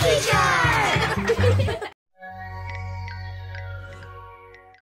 睡觉